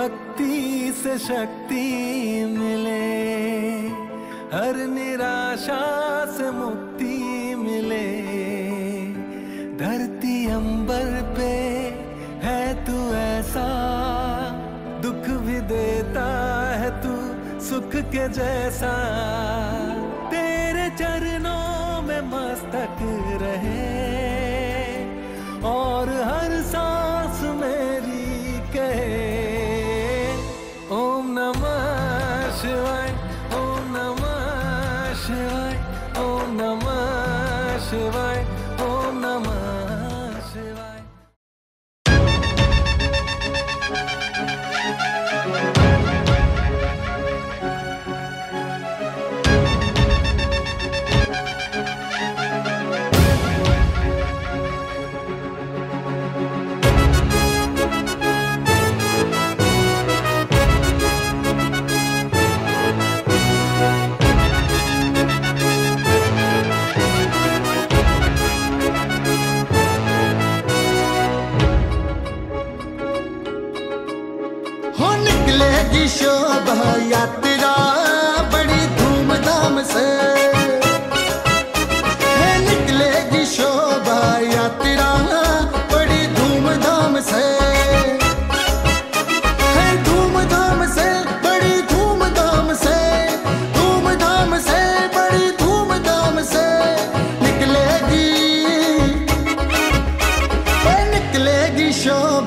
भक्ति से शक्ति मिले, हर निराशा से मुक्ति मिले। धरती अंबर पे है तू ऐसा, दुख भी देता है तू सुख के जैसा। तेरे चरणों में मस्तक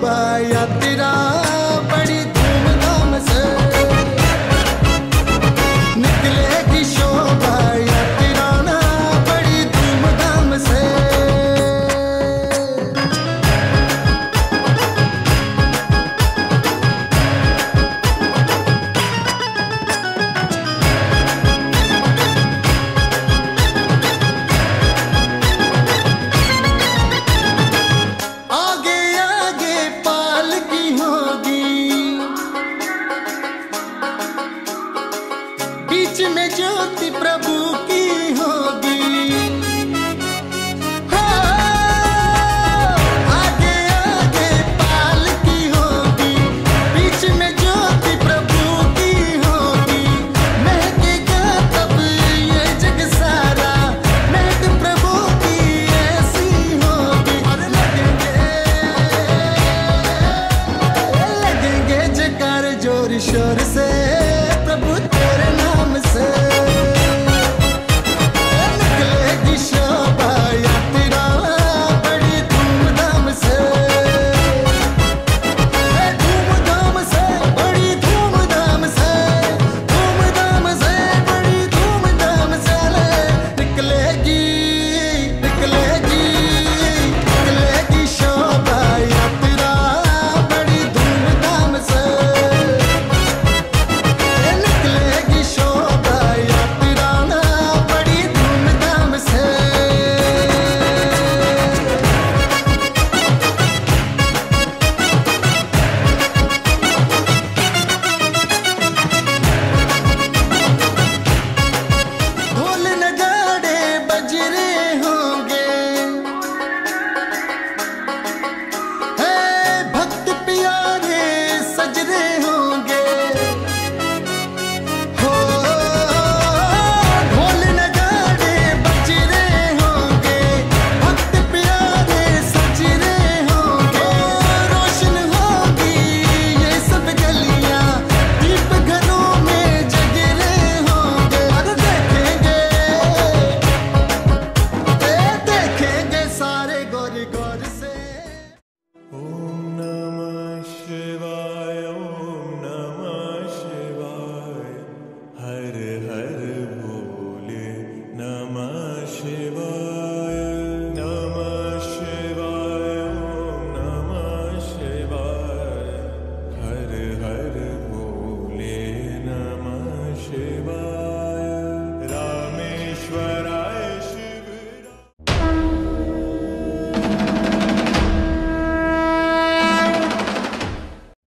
bayatira tempo